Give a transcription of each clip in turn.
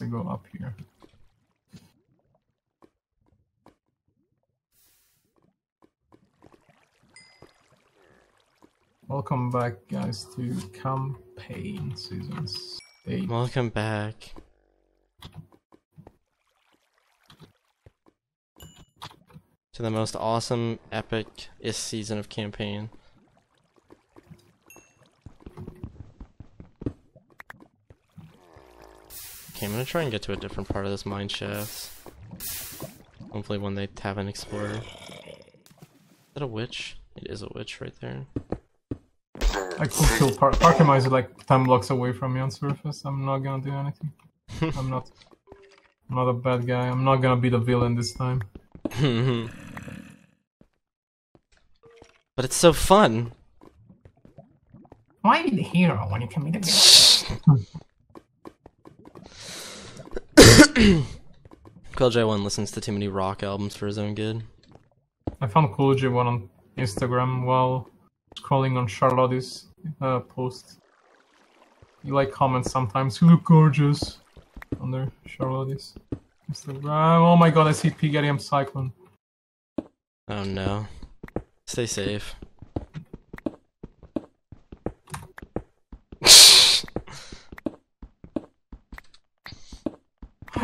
go up here. Welcome back, guys, to campaign season eight. Welcome back. To the most awesome, epic-ist season of campaign. Okay, I'm gonna try and get to a different part of this mine shaft. Hopefully one they haven't explored. Is that a witch? It is a witch right there. I could kill Par Parkema is like 10 blocks away from me on surface. I'm not gonna do anything. I'm not I'm not a bad guy. I'm not gonna be the villain this time. but it's so fun. Why be the hero when you can be the villain? Cool J1 listens to too many rock albums for his own good. I found Cool J1 on Instagram while scrolling on Charlotte's uh, post. You like comments sometimes. You look gorgeous under Charlotte's Instagram. Oh my god, I see Pigadium Cyclone. Oh no. Stay safe.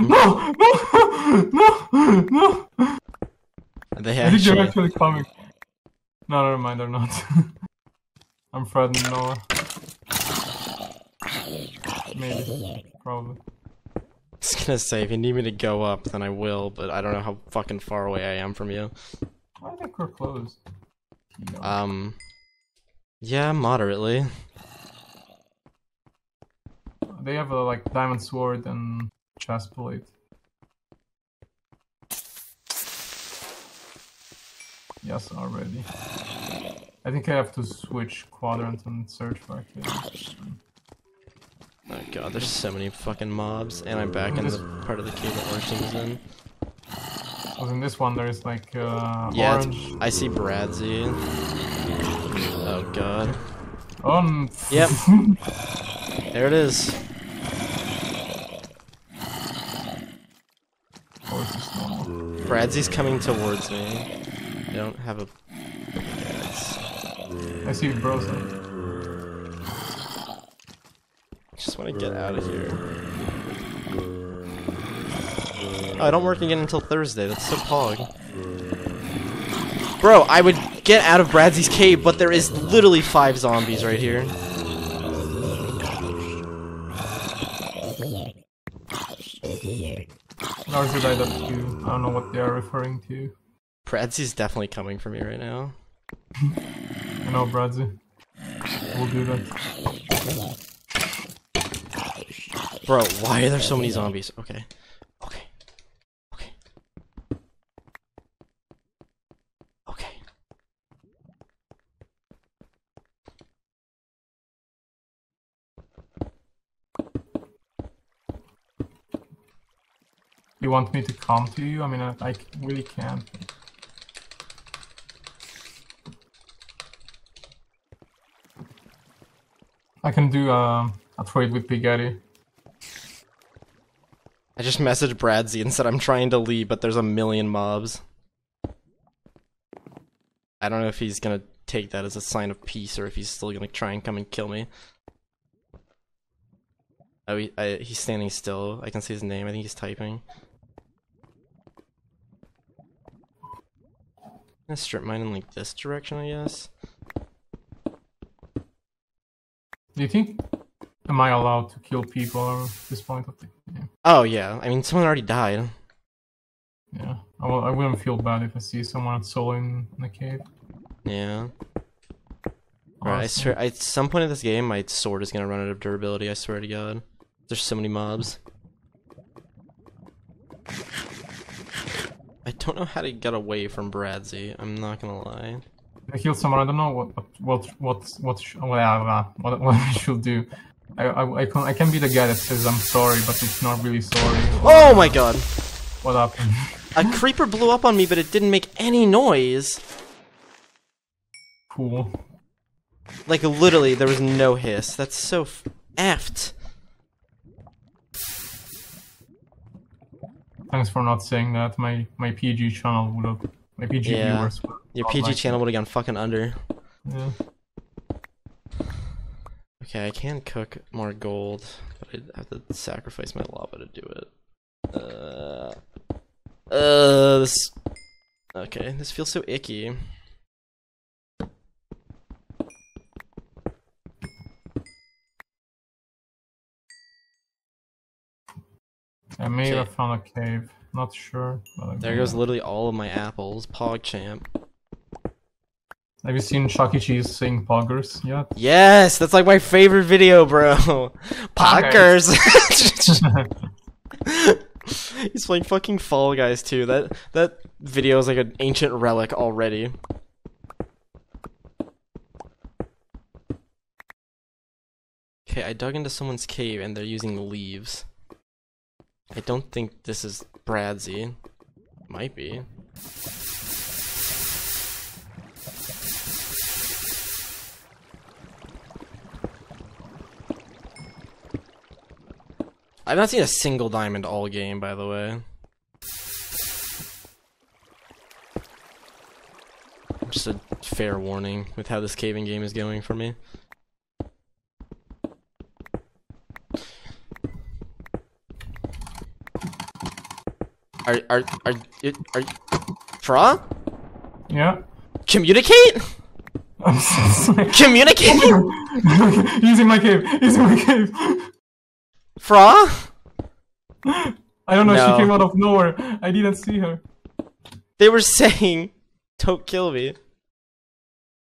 No! No! No! No! They I think they're actually? actually coming. No, never mind, they're not. I'm threatening Noah. Maybe. Probably. I was gonna say, if you need me to go up, then I will, but I don't know how fucking far away I am from you. I think we're close. Yeah. Um, yeah, moderately. They have a like diamond sword and chest plate. Yes, already. I think I have to switch quadrant and search for activities. Oh god, there's so many fucking mobs, and I'm back in the part of the cave that Orson was in. Because in this one there is like uh, Yeah. I see Bradzy. Oh god. Um, Yep. There it is. Bradsy's coming towards me. I don't have a. I see bros. Just want to get out of here. Oh, I don't work again until Thursday. That's so pog. Bro, I would get out of Bradsy's cave, but there is literally five zombies right here. It either two? I don't know what they are referring to. Bradsy's definitely coming for me right now. I know, Bradzi. We'll do that. Bro, why are there so many zombies? Okay. Okay. Okay. You want me to come to you? I mean, I, I really can't. I can do uh, a trade with Pigatti. I just messaged Bradsy and said I'm trying to leave, but there's a million mobs. I don't know if he's gonna take that as a sign of peace or if he's still gonna try and come and kill me. Oh, he, I, he's standing still. I can see his name. I think he's typing. Gonna strip mine in like this direction, I guess. Do you think? Am I allowed to kill people at this point of the game? Oh yeah, I mean someone already died. Yeah. I, will, I wouldn't feel bad if I see someone solo in, in the cave. Yeah. Right, I swear, at some point in this game, my sword is gonna run out of durability. I swear to God. There's so many mobs. I don't know how to get away from Bradsy. I'm not gonna lie. I killed someone. I don't know what what what what sh- what, what, what I should do. I, I, I can I can be the guy that says I'm sorry, but it's not really sorry. Oh my God! What happened? A creeper blew up on me, but it didn't make any noise. cool. Like literally, there was no hiss. That's so f- effed. Thanks for not saying that. My my PG channel would have my PG Yeah. viewers. Your PG channel would have gone fucking under. Yeah. Okay, I can cook more gold, but I have to sacrifice my lava to do it. Uh, uh, this. Okay, this feels so icky. I may have found a cave. Not sure. There goes have. literally all of my apples. PogChamp. Have you seen Chuck E. Cheese saying poggers yet? Yes, that's like my favorite video, bro. Poggers. He's playing fucking Fall Guys too. That that video is like an ancient relic already. Okay, I dug into someone's cave and they're using leaves. I don't think this is Bradsy. Might be. I've not seen a single diamond all game, by the way. Just a fair warning with how this caving game is going for me. Are are are you are you, Fra? Yeah. Communicate? I'm so sorry. Communicate? using my cave. Using my cave. Fra? I don't know. No. She came out of nowhere. I didn't see her. They were saying, "Don't kill me."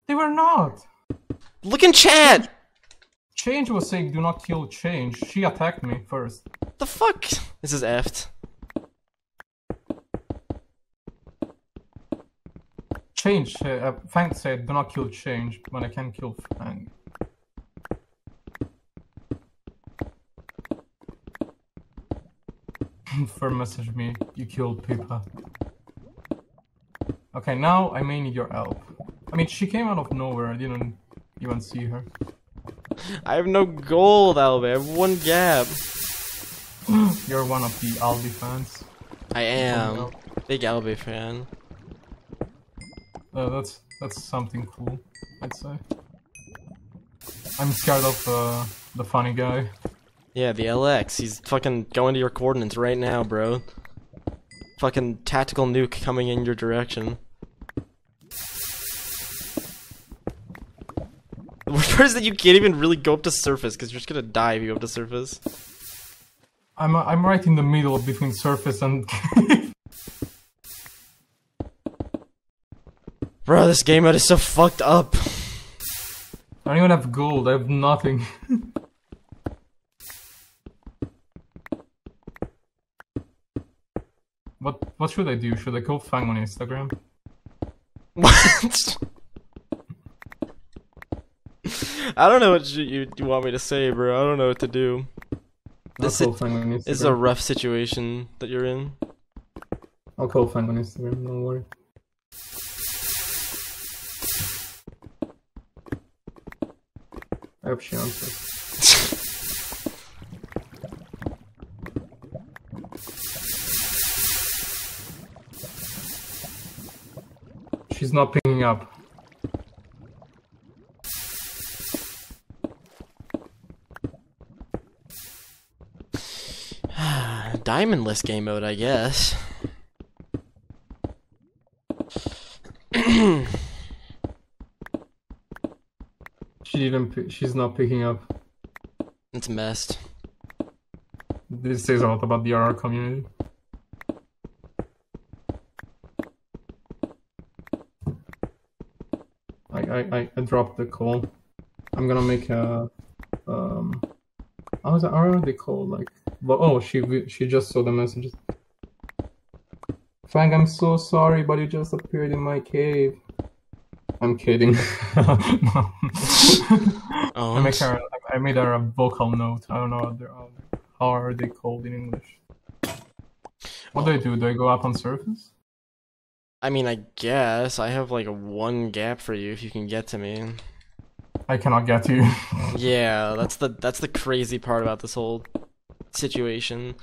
They were not. Look in chat. Change was saying, "Do not kill Change." She attacked me first. The fuck? This is effed. Change. Uh, uh, Fang said, "Do not kill Change," but I can kill Fang. Fur messaged me, "You killed Pippa." Okay, now I may need your help. I mean, she came out of nowhere. I didn't even see her. I have no gold, Albe. I have one gap. You're one of the Aldi fans. I am. no. Big Albe fan. Uh, that's that's something cool, I'd say. I'm scared of uh, the funny guy. Yeah, the LX. He's fucking going to your coordinates right now, bro. Fucking tactical nuke coming in your direction. The worst part is that you can't even really go up to surface because you're just gonna die if you go up to surface. I'm I'm right in the middle between surface and. Bro, this game mode is so fucked up. I don't even have gold. I have nothing. what what should I do? Should I call Fang on Instagram? What? I don't know what you, you, want me to say, bro. I don't know what to do. I'll This call is, Fang on Instagram. this is a rough situation that you're in. I'll call Fang on Instagram. Don't worry. I hope she answers. She's not picking up. Diamondless game mode, I guess. She didn't. Pick, she's not picking up. It's messed. This says a lot about the RR community. I, I, I, I dropped the call. I'm gonna make a um how is how are they called? Like oh she she just saw the messages. Fang, I'm so sorry, but you just appeared in my cave. I'm kidding. Oh, I make her I made her a vocal note. I don't know how they're how are they called in English. What do I do? Do I go up on surface? I mean, I guess I have like a one gap for you if you can get to me. I cannot get to you. Yeah, that's the that's the crazy part about this whole situation.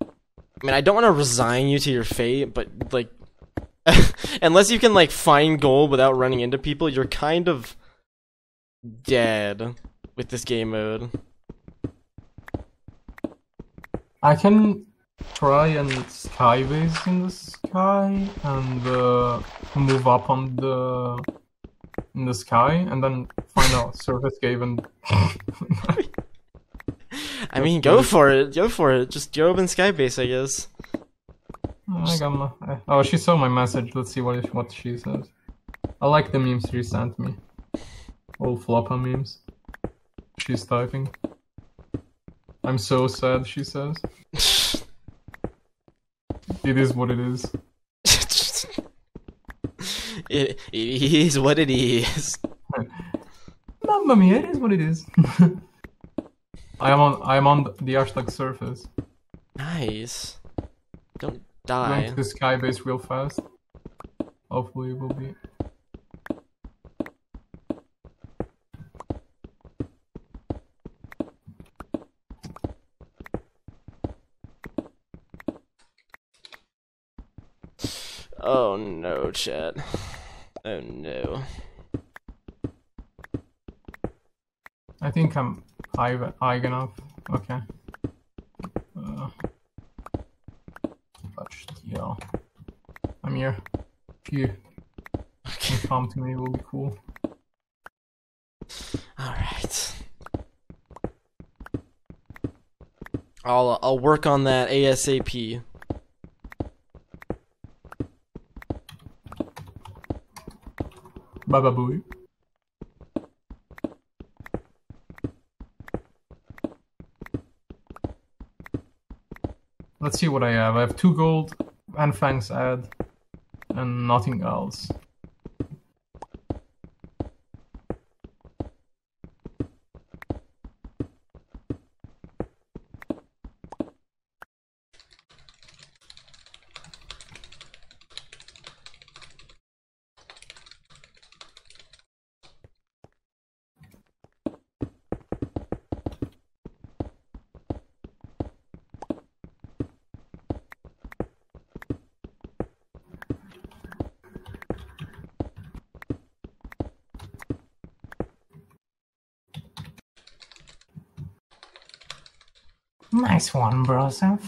I mean, I don't want to resign you to your fate, but like, unless you can like find gold without running into people, you're kind of dead with this game mode. I can try and skybase in the sky and uh, move up on the in the sky and then find a surface cave and I mean, go for it, go for it. Just go up in skybase, I guess. I got my, eh. oh she saw my message. Let's see what what she says. I like the memes she sent me. All floppa memes. She's typing. I'm so sad, she says. it is what it is. it, it is what it is. Mamma mia, it is what it is. I am on I am on the hashtag surface. Nice. Don't Die. to the sky base real fast. Hopefully it will be. Oh no, chat. Oh no. I think I'm high, high enough. Okay. Uh, touch TL. I'm here. If you can come to me, will be cool. Alright. I'll uh, I'll work on that ASAP. Baba booey. Let's see what I have. I have two gold and Fang's ad and nothing else. Nice one, Broseph.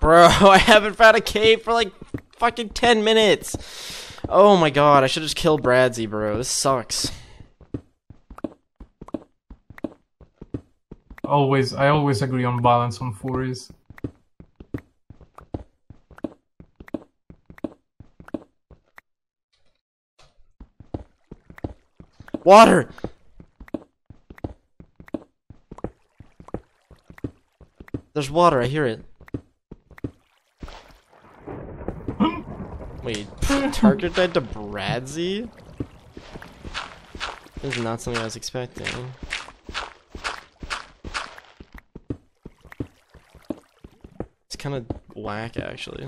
Bro, I haven't found a cave for like fucking 10 minutes. Oh my god, I should have just killed Bradsy, bro. This sucks. always, I always agree on balance on Furies. Water! There's water, I hear it. Wait, target died to Bradsy? This is not something I was expecting. It's kind of whack, actually.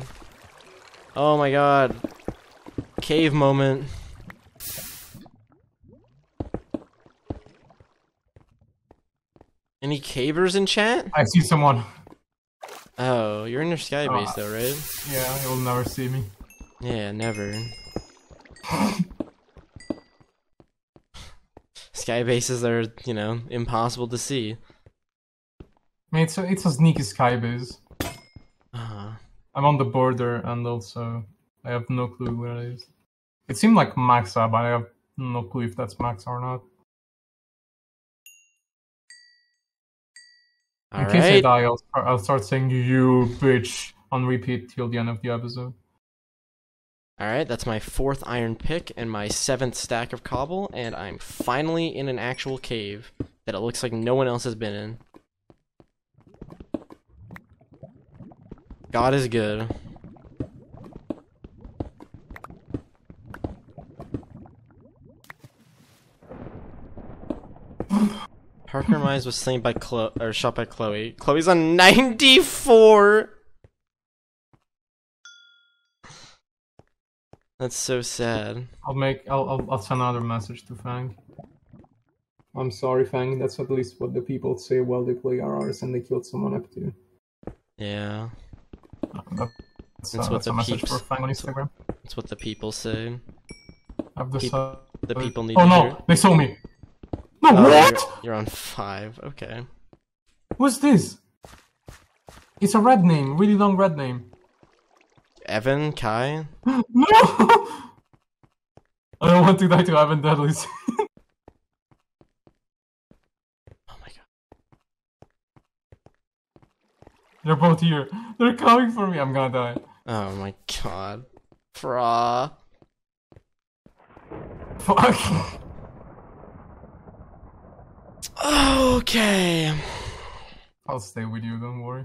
Oh my god. Cave moment. Any cavers in chat? I see someone. Oh, you're in your sky base Ah. though, right? Yeah, he will never see me. Yeah, never. sky bases are, you know, impossible to see. I mean, it's a, it's a sneaky sky base. Uh, -huh. I'm on the border and also I have no clue where it is. It seemed like Maxa, but I have no clue if that's Max or not. In case I die, I'll, I'll start saying you bitch on repeat till the end of the episode. Alright, that's my fourth iron pick and my seventh stack of cobble, and I'm finally in an actual cave that it looks like no one else has been in. God is good. Parker Mize was slain by Chloe, or shot by Chloe. Chloe's on 94! That's so sad. I'll make I'll I'll, I'll send another message to Fang. I'm sorry, Fang. That's at least what the people say while they play RRs and they killed someone up to. Yeah, That's, That's uh, what that's the a message peeps- for Fang on Instagram. that's what the people say. I've decided. The people need Oh no, hear. they saw me. No, Oh, what? You're, you're on five. Okay. Who's this? It's a red name, really long red name. Evan, Kai. No! I don't want to die to Evan Deadlies. Oh my god. They're both here. They're coming for me. I'm gonna die. Oh my god. Fra. Fuck. Okay. I'll stay with you, don't worry.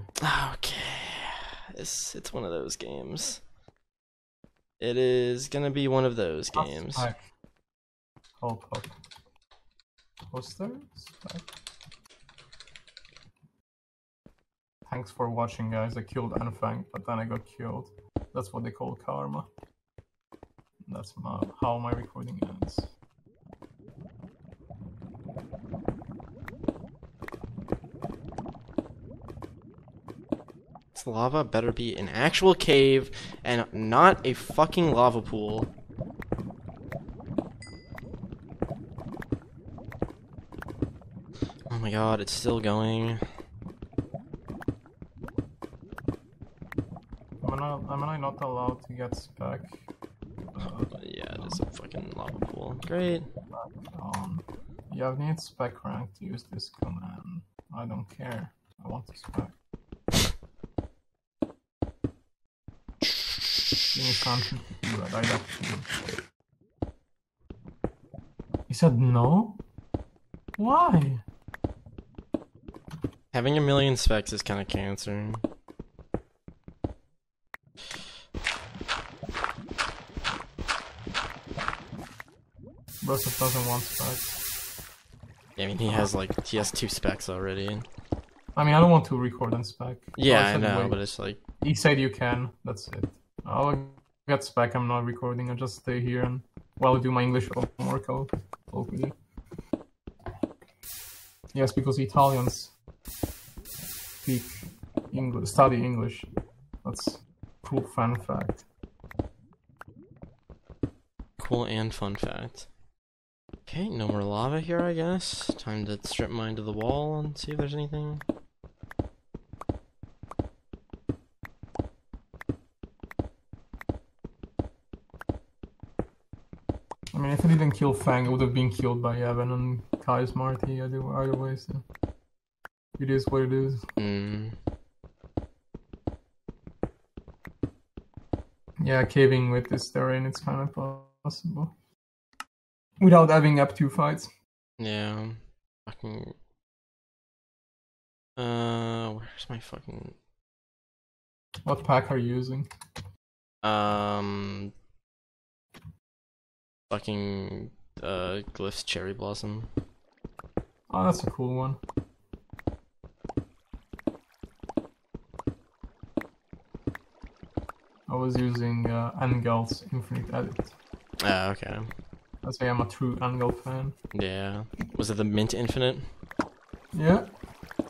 Okay. It's it's one of those games. It is gonna be one of those games. Spec. Call pop. Poster? Spec. Thanks for watching, guys. I killed Anfang, but then I got killed. That's what they call karma. That's my, how my recording ends. This lava better be an actual cave and not a fucking lava pool. Oh my god, it's still going. Am I not, am I not allowed to get spec? Uh, Yeah, it is a fucking lava pool. Great. um, you have need spec rank to use this command. I don't care. I want to spec. Give me something to do that. I have to. He said no? Why? Having a million specs is kind of cancer. Broseph doesn't want spec. I mean, he has like he has two specs already. I mean, I don't want to record on spec. Yeah, Oh, I said know, wait. but it's like He said you can. That's it. I'll get spec. I'm not recording. I'll just stay here and while I do my English homework, I'll talk with you. Yes, because Italians speak English, study English. That's cool fun fact. cool and fun fact. Okay, no more lava here, I guess. Time to strip mine to the wall and see if there's anything. I mean, if I didn't kill Fang, I would have been killed by Evan and Kai's Marty either, either way, so. It is what it is. Mm. Yeah, caving with this terrain, it's kind of possible. Without having up two fights. Yeah. Fucking. Uh, where's my fucking What pack are you using? um fucking uh glyphs cherry blossom. Oh, that's a cool one. I was using uh, Angel's Infinite Edit. Ah, okay. I say I'm a true Angel fan. Yeah. Was it the mint infinite? Yeah.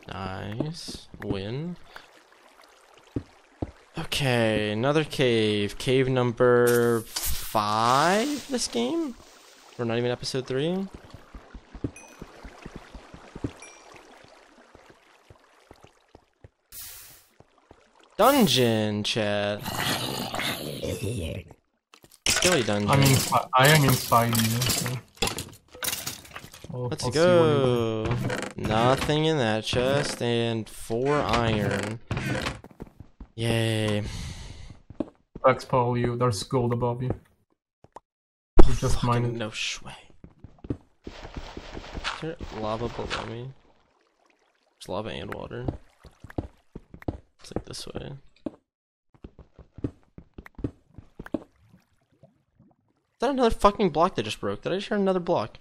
Nice. Win. Okay, another cave. Cave number five this game? We're not even episode three? Dungeon chat. Skelly dungeon. I mean, Spi- I am inside you. So. Well, Let's I'll see what you go. Nothing in that chest and four iron. Yay. Paul, you. There's gold above you. You just it. no way. Is there lava below me? There's lava and water. It's like this way. Is that another fucking block that just broke? Did I just hear another block?